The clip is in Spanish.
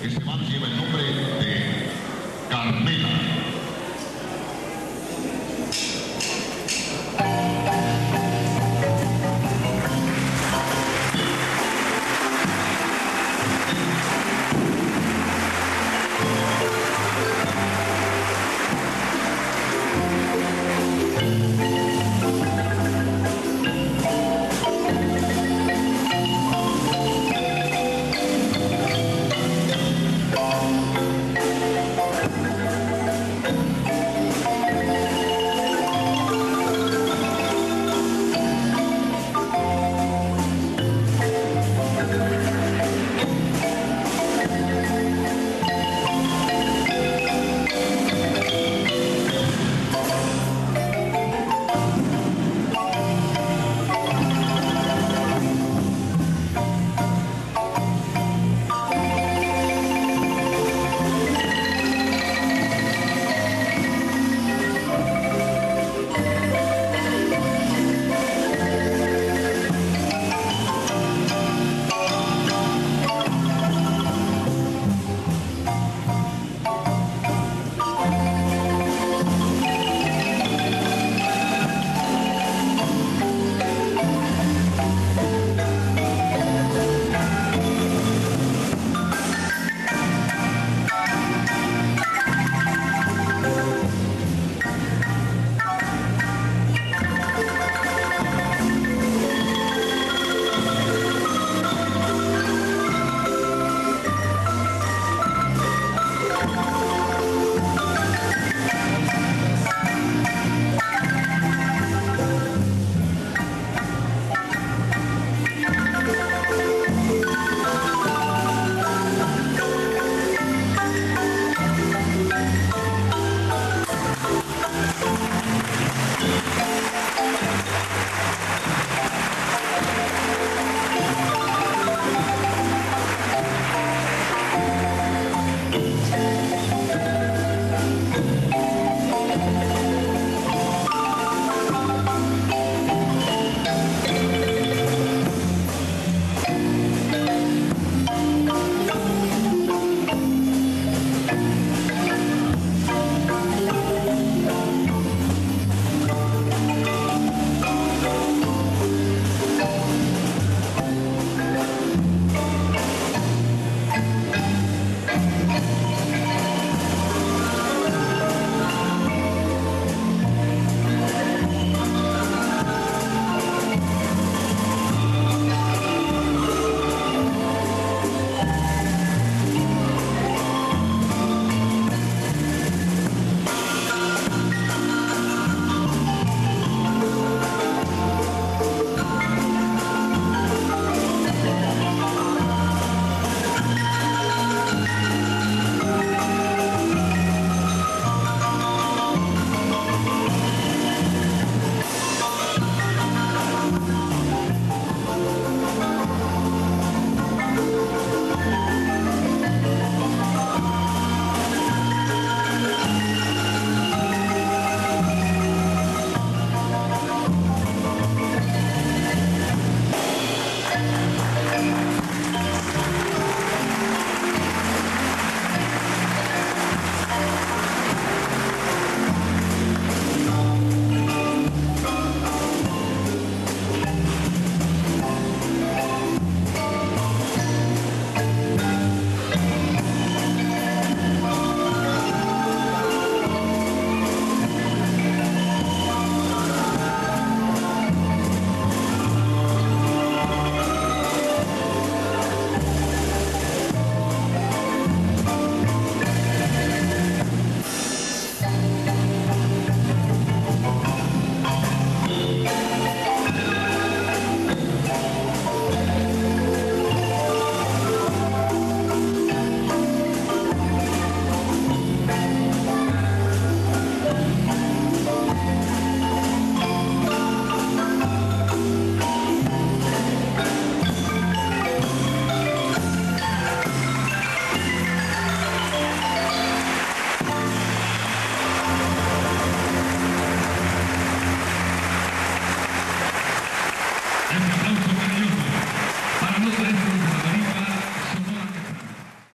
Este vals lleva el nombre de Carmela.